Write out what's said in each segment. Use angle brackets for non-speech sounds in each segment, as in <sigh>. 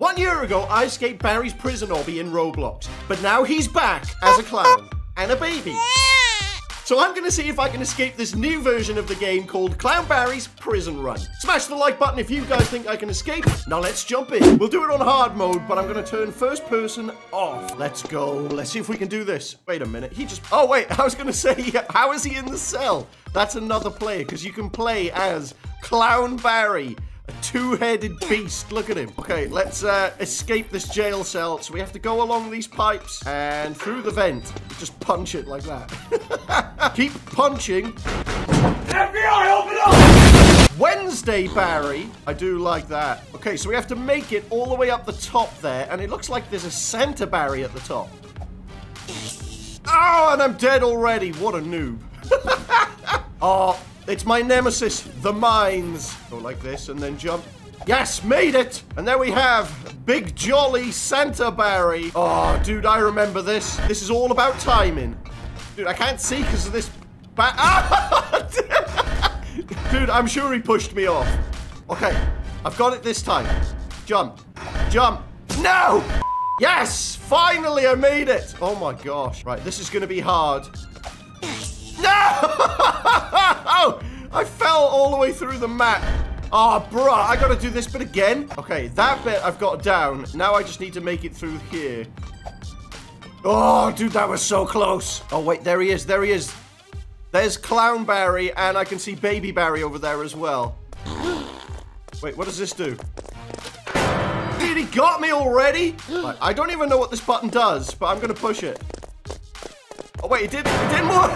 One year ago, I escaped Barry's prison obby in Roblox, but now he's back as a clown and a baby. So I'm going to see if I can escape this new version of the game called Clown Barry's Prison Run. Smash the like button if you guys think I can escape. Now let's jump in. We'll do it on hard mode, but I'm going to turn first person off. Let's go. Let's see if we can do this. Wait a minute. He just... Oh, wait. <laughs> I was going to say, <laughs> how is he in the cell? That's another player, because you can play as Clown Barry. A two-headed beast. Look at him. Okay, let's uh, escape this jail cell. So we have to go along these pipes and through the vent. Just punch it like that. <laughs> Keep punching. FBI, open up! Wednesday, Barry. I do like that. Okay, so we have to make it all the way up the top there, and it looks like there's a Santa Barry at the top. Oh, and I'm dead already. What a noob. oh, <laughs> it's my nemesis, the mines. Go like this and then jump. Yes, made it! And there we have Big Jolly Santa Barry. Oh, dude, I remember this. This is all about timing. Dude, I can't see because of this ba- ah! <laughs> Dude, I'm sure he pushed me off. Okay, I've got it this time. Jump. Jump. No! Yes! Finally, I made it! Oh my gosh. Right, this is going to be hard. No! Oh, <laughs> I fell all the way through the map. Oh, ah, bruh, I gotta do this bit again. Okay, that bit I've got down. Now I just need to make it through here. Oh, dude, that was so close. Oh, wait, there he is, there he is. There's Clown Barry, and I can see Baby Barry over there as well. <gasps> Wait, what does this do? Dude, he got me already? Right, I don't even know what this button does, but I'm gonna push it. Wait, it, did, it didn't work!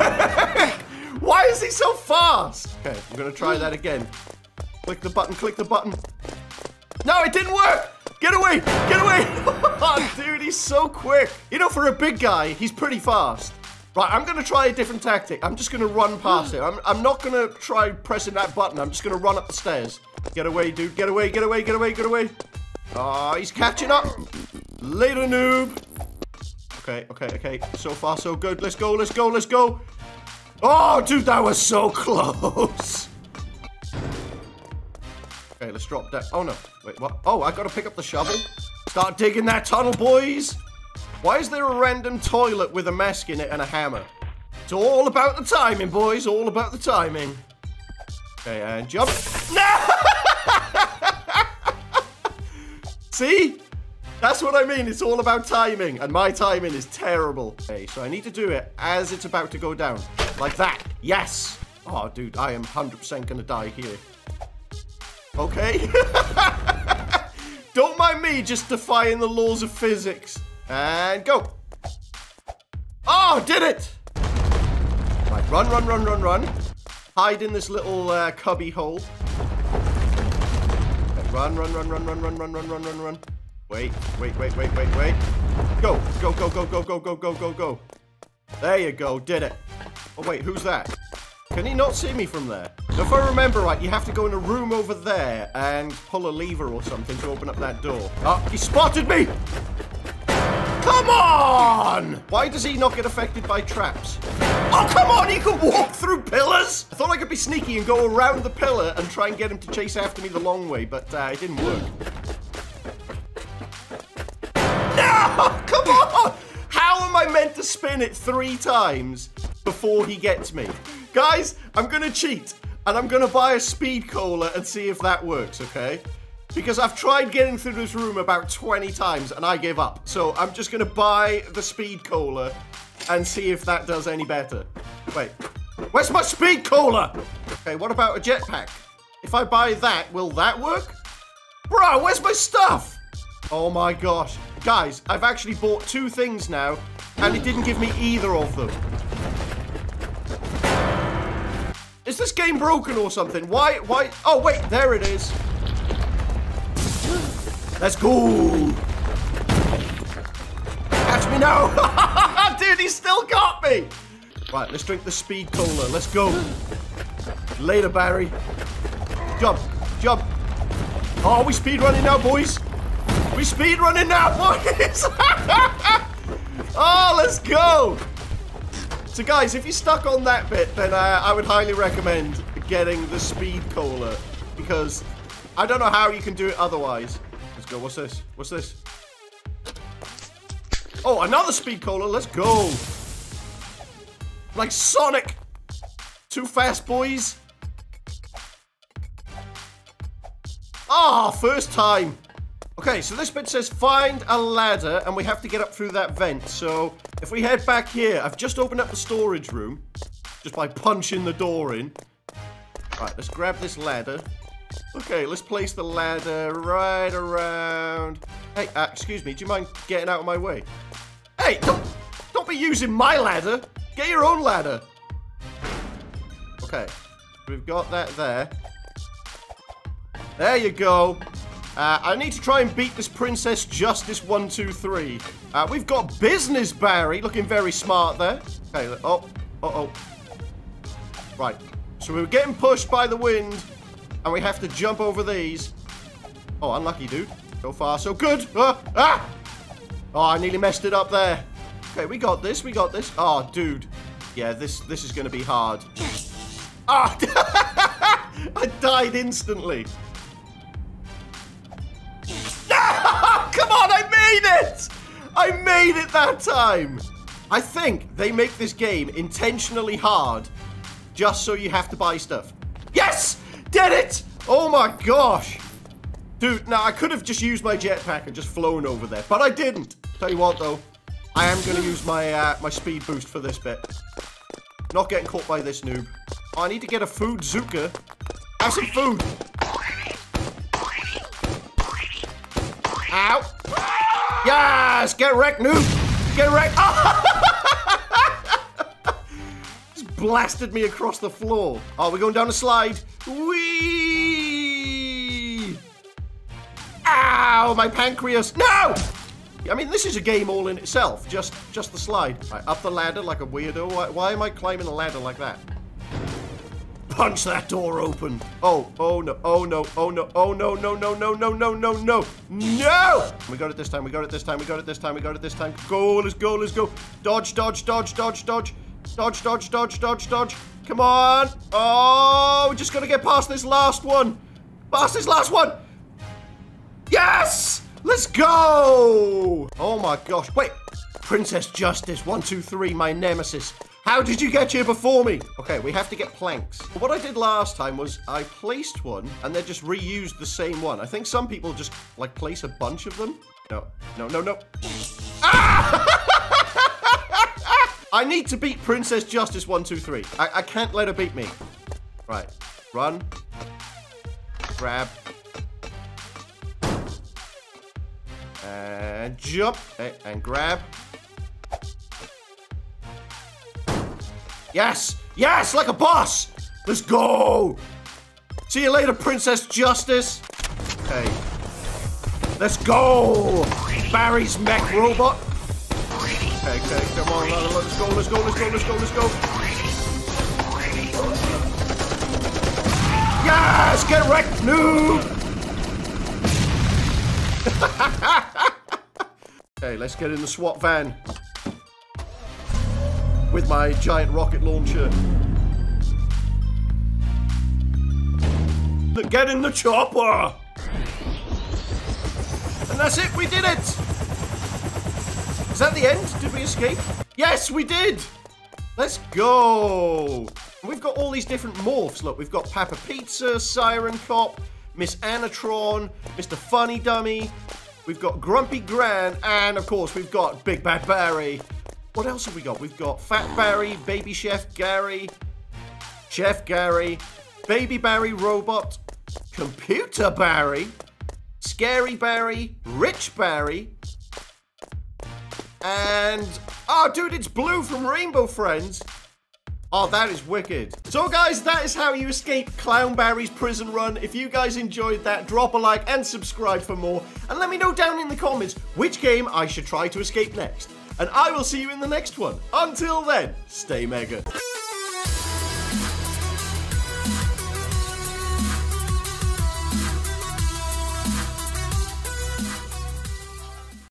Why is he so fast? Okay, I'm gonna try that again. Click the button, click the button. No, it didn't work! Get away! Get away! <laughs> oh, dude, he's so quick. You know, for a big guy, he's pretty fast. Right, I'm gonna try a different tactic. I'm just gonna run past him. I'm, I'm not gonna try pressing that button. I'm just gonna run up the stairs. Get away, dude. Get away, get away, get away, get away. Oh, he's catching up. Later, noob. Okay, okay, okay. So far, so good. Let's go, let's go, let's go. Oh, dude, that was so <laughs> close. Okay, let's drop that. Oh, no. Wait, what? Oh, I gotta pick up the shovel. Start digging that tunnel, boys. Why is there a random toilet with a mask in it and a hammer? It's all about the timing, boys. All about the timing. Okay, and jump. <laughs> No! <laughs> See? That's what I mean. It's all about timing. And my timing is terrible. Okay, so I need to do it as it's about to go down. Like that. Yes. Oh, dude, I am 100% going to die here. Okay. Don't mind me just defying the laws of physics. And go. Oh, did it. Right, run, run, run, run, run. Hide in this little uh, cubby hole. Okay, run, run, run, run, run, run, run, run, run, run, run. Wait, wait, wait, wait, wait, wait. Go, go, go, go, go, go, go, go, go, go. There you go, did it. Oh, wait, who's that? Can he not see me from there? If I remember right, you have to go in a room over there and pull a lever or something to open up that door. Oh, he spotted me! Come on! Why does he not get affected by traps? Oh, come on! He could walk through pillars! I thought I could be sneaky and go around the pillar and try and get him to chase after me the long way, but uh, it didn't work. Spin it three times before he gets me? Guys, I'm gonna cheat and I'm gonna buy a speed cola and see if that works, okay? Because I've tried getting through this room about 20 times and I give up. So I'm just gonna buy the speed cola and see if that does any better. Wait, where's my speed cola? Okay, what about a jetpack? If I buy that, will that work? Bro, where's my stuff? Oh my gosh. Guys, I've actually bought two things now and it didn't give me either of them. Is this game broken or something? Why, why? Oh, wait, there it is. Let's go. Catch me now. <laughs> Dude, he still got me. Right, let's drink the speed cola. Let's go. Later, Barry. Jump, jump. Oh, we speed running now, boys. We speed running now, <laughs> boys. <laughs> oh, let's go. So guys, if you're stuck on that bit, then uh, I would highly recommend getting the speed cola because I don't know how you can do it otherwise. let's go. What's this? What's this? Oh, another speed cola. Let's go. Like Sonic. Too fast, boys. Ah, oh, first time. Okay, so this bit says find a ladder, and we have to get up through that vent. So if we head back here, I've just opened up the storage room just by punching the door in. Right, let's grab this ladder. Okay, let's place the ladder right around. Hey, uh, excuse me, do you mind getting out of my way? Hey, don't, don't be using my ladder. Get your own ladder. Okay, we've got that there. There you go. Uh, I need to try and beat this Princess Justice 123. Uh, we've got Business Barry looking very smart there. Okay, oh, uh-oh. Right, so we're getting pushed by the wind, and we have to jump over these. Oh, unlucky, dude. So far, so good. Ah! ah! Oh, I nearly messed it up there. Okay, we got this, we got this. Oh, dude. Yeah, this, this is going to be hard. Ah! <laughs> I died instantly. Made it! I made it that time! I think they make this game intentionally hard just so you have to buy stuff. Yes! Did it! Oh my gosh! Dude, now I could have just used my jetpack and just flown over there, but I didn't. Tell you what though, I am going to use my uh, my speed boost for this bit. Not getting caught by this noob. Oh, I need to get a food Zuka. Have some food. Ow. Yes! Get wrecked, noob! Get wrecked! <laughs> Just blasted me across the floor. Oh, we're going down a slide. Whee! Ow! My pancreas! No! I mean, this is a game all in itself. Just, just the slide. Right, up the ladder like a weirdo. Why, why am I climbing a ladder like that? Punch that door open. Oh, oh no, oh no, oh no, oh no, no, no, no, no, no, no, no, no! We got it this time, we got it this time, we got it this time, we got it this time. Go, let's go, let's go. Dodge, dodge, dodge, dodge, dodge. Dodge, dodge, dodge, dodge, dodge. Come on. Oh, we just got to get past this last one. Past this last one. Yes! Let's go! Oh my gosh. Wait. Princess Justice, one, two, three, my nemesis. How did you get here before me? Okay, we have to get planks. What I did last time was I placed one and then just reused the same one. I think some people just like place a bunch of them. No, no, no, no. Ah! <laughs> I need to beat Princess Justice 123. I, I can't let her beat me. Right, run. Grab. And jump. And grab. Yes! Yes! Like a boss! Let's go! See you later, Princess Justice! Okay. Let's go! Barry's mech robot. Okay, okay, come on, let's go, let's go, let's go, let's go, let's go. Yes! Get wrecked, noob! <laughs> okay, let's get in the SWAT van with my giant rocket launcher. Get in the chopper! And that's it, we did it! Is that the end? Did we escape? Yes, we did! Let's go! We've got all these different morphs. Look, we've got Papa Pizza, Siren Cop, Miss Ani Tron, Mr. Funny Dummy, we've got Grumpy Gran, and of course we've got Big Bad Barry. What else have we got? We've got Fat Barry, Baby Chef Gary, Chef Gary, Baby Barry Robot, Computer Barry, Scary Barry, Rich Barry, and... Oh, dude, it's Blue from Rainbow Friends. Oh, that is wicked. So, guys, that is how you escape Clown Barry's prison run. If you guys enjoyed that, drop a like and subscribe for more. And let me know down in the comments which game I should try to escape next and I will see you in the next one. Until then, stay mega.